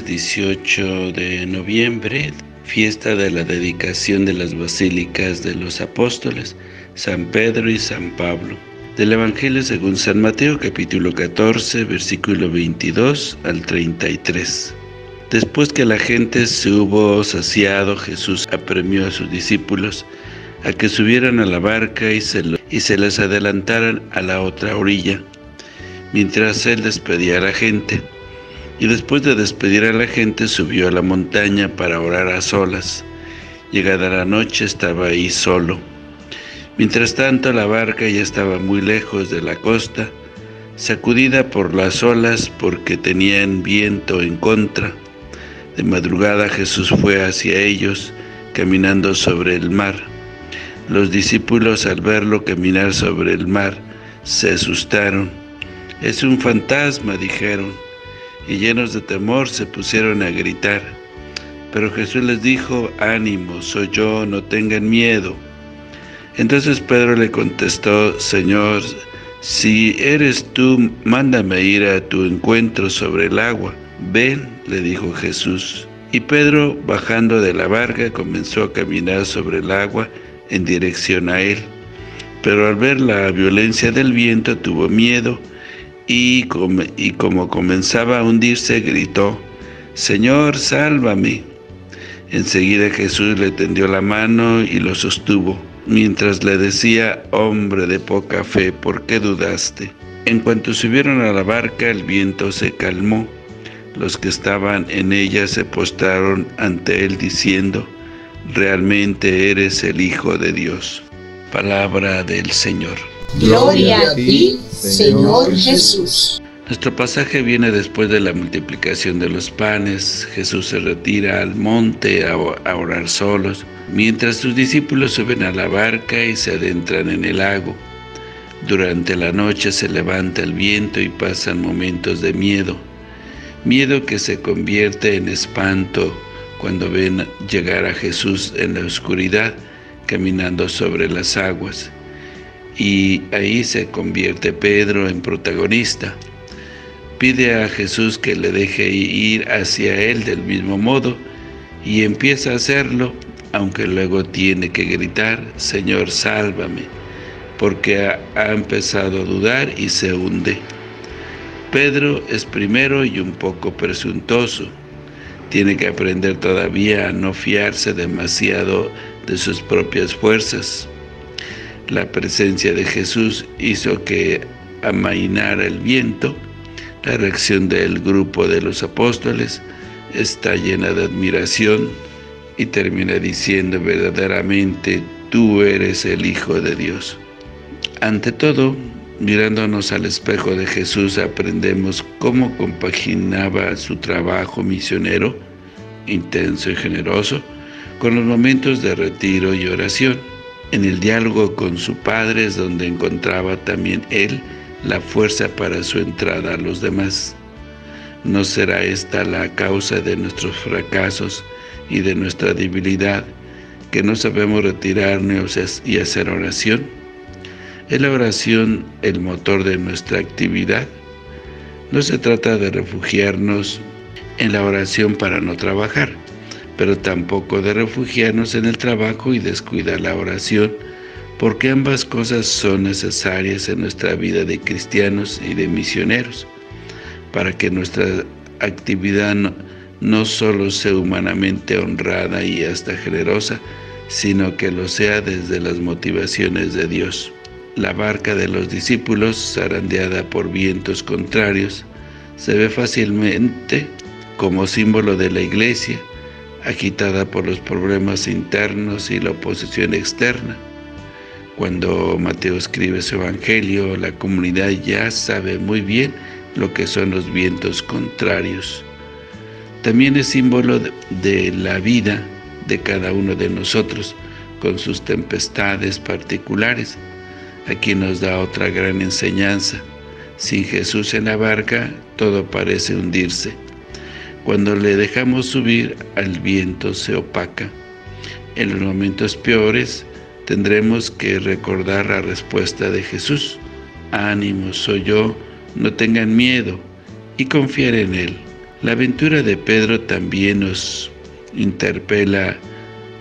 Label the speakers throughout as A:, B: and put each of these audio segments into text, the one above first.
A: 18 de noviembre, fiesta de la dedicación de las basílicas de los apóstoles, San Pedro y San Pablo. Del Evangelio según San Mateo, capítulo 14, versículo 22 al 33. Después que la gente se hubo saciado, Jesús apremió a sus discípulos a que subieran a la barca y se, y se les adelantaran a la otra orilla, mientras él despedía a la gente. Y después de despedir a la gente, subió a la montaña para orar a solas. Llegada la noche, estaba ahí solo. Mientras tanto, la barca ya estaba muy lejos de la costa, sacudida por las olas porque tenían viento en contra. De madrugada Jesús fue hacia ellos, caminando sobre el mar. Los discípulos al verlo caminar sobre el mar, se asustaron. Es un fantasma, dijeron y llenos de temor se pusieron a gritar. Pero Jesús les dijo, ánimo, soy yo, no tengan miedo. Entonces Pedro le contestó, Señor, si eres tú, mándame ir a tu encuentro sobre el agua. Ven, le dijo Jesús. Y Pedro, bajando de la barca, comenzó a caminar sobre el agua en dirección a él. Pero al ver la violencia del viento tuvo miedo y, como comenzaba a hundirse, gritó, Señor, sálvame. Enseguida Jesús le tendió la mano y lo sostuvo, mientras le decía, hombre de poca fe, ¿por qué dudaste? En cuanto subieron a la barca, el viento se calmó. Los que estaban en ella se postraron ante él diciendo, realmente eres el Hijo de Dios. Palabra del Señor.
B: Gloria a ti, Señor Jesús.
A: Nuestro pasaje viene después de la multiplicación de los panes. Jesús se retira al monte a, orar solos, mientras sus discípulos suben a la barca y se adentran en el lago. Durante la noche se levanta el viento y pasan momentos de miedo. Miedo que se convierte en espanto cuando ven llegar a Jesús en la oscuridad, caminando sobre las aguas y ahí se convierte Pedro en protagonista. Pide a Jesús que le deje ir hacia él del mismo modo y empieza a hacerlo, aunque luego tiene que gritar, Señor, sálvame, porque ha, empezado a dudar y se hunde. Pedro es primero y un poco presuntuoso. Tiene que aprender todavía a no fiarse demasiado de sus propias fuerzas. La presencia de Jesús hizo que amainara el viento. La reacción del grupo de los apóstoles está llena de admiración y termina diciendo verdaderamente, tú eres el Hijo de Dios. Ante todo, mirándonos al espejo de Jesús, aprendemos cómo compaginaba su trabajo misionero, intenso y generoso, con los momentos de retiro y oración. En el diálogo con su padre es donde encontraba también él la fuerza para su entrada a los demás. ¿No será esta la causa de nuestros fracasos y de nuestra debilidad, que no sabemos retirarnos y hacer oración? ¿Es la oración el motor de nuestra actividad? No se trata de refugiarnos en la oración para no trabajar, pero tampoco de refugiarnos en el trabajo y descuidar la oración, porque ambas cosas son necesarias en nuestra vida de cristianos y de misioneros, para que nuestra actividad no, no solo sea humanamente honrada y hasta generosa, sino que lo sea desde las motivaciones de Dios. La barca de los discípulos, zarandeada por vientos contrarios, se ve fácilmente como símbolo de la iglesia, agitada por los problemas internos y la oposición externa. Cuando Mateo escribe su evangelio, la comunidad ya sabe muy bien lo que son los vientos contrarios. También es símbolo de la vida de cada uno de nosotros, con sus tempestades particulares. Aquí nos da otra gran enseñanza. Sin Jesús en la barca, todo parece hundirse. Cuando le dejamos subir, al viento se opaca. En los momentos peores, tendremos que recordar la respuesta de Jesús. Ánimo, soy yo, no tengan miedo, y confiar en Él. La aventura de Pedro también nos interpela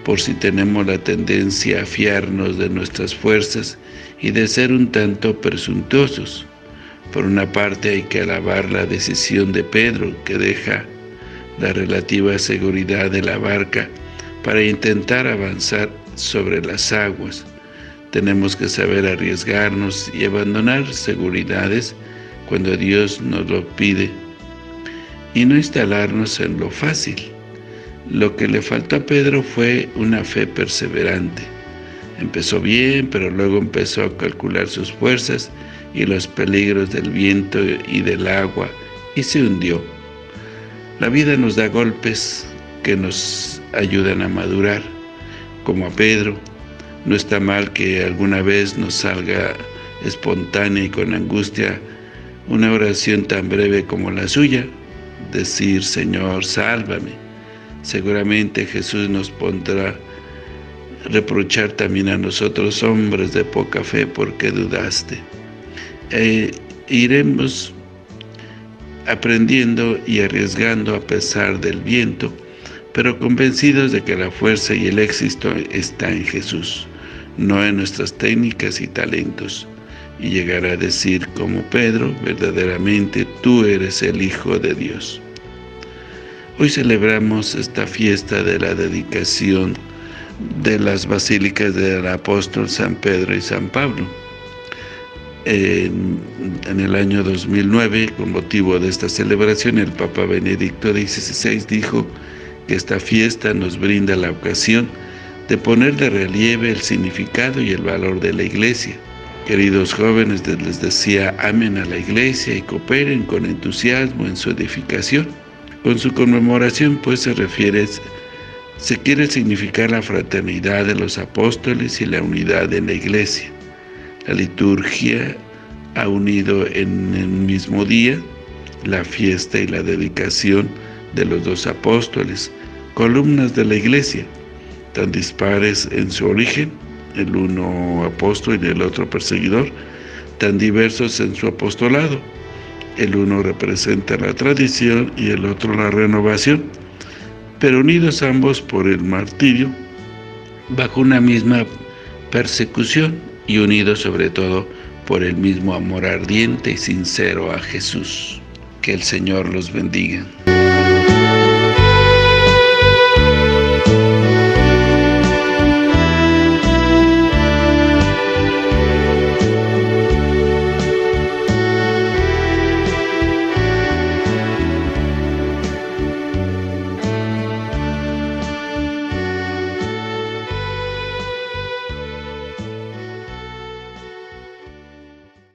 A: por si tenemos la tendencia a fiarnos de nuestras fuerzas y de ser un tanto presuntuosos. Por una parte hay que alabar la decisión de Pedro, que deja la relativa seguridad de la barca para intentar avanzar sobre las aguas. Tenemos que saber arriesgarnos y abandonar seguridades cuando Dios nos lo pide y no instalarnos en lo fácil. Lo que le faltó a Pedro fue una fe perseverante. Empezó bien, pero luego empezó a calcular sus fuerzas y los peligros del viento y del agua y se hundió. La vida nos da golpes que nos ayudan a madurar, como a Pedro. No está mal que alguna vez nos salga espontánea y con angustia una oración tan breve como la suya, decir, Señor, sálvame. Seguramente Jesús nos pondrá reprochar también a nosotros, hombres de poca fe, porque dudaste. E iremos aprendiendo y arriesgando a pesar del viento, pero convencidos de que la fuerza y el éxito está en Jesús, no en nuestras técnicas y talentos, y llegar a decir como Pedro, verdaderamente tú eres el Hijo de Dios. Hoy celebramos esta fiesta de la dedicación de las basílicas del apóstol San Pedro y San Pablo. En, el año 2009, con motivo de esta celebración, el Papa Benedicto XVI dijo que esta fiesta nos brinda la ocasión de poner de relieve el significado y el valor de la Iglesia. Queridos jóvenes, les decía, amen a la Iglesia y cooperen con entusiasmo en su edificación con su conmemoración, pues, se refiere, se quiere significar la fraternidad de los apóstoles y la unidad en la iglesia. La liturgia ha unido en el mismo día la fiesta y la dedicación de los dos apóstoles, columnas de la iglesia, tan dispares en su origen, el uno apóstol y el otro perseguidor, tan diversos en su apostolado, el uno representa la tradición y el otro la renovación, pero unidos ambos por el martirio, bajo una misma persecución y unidos sobre todo por el mismo amor ardiente y sincero a Jesús. Que el Señor los bendiga.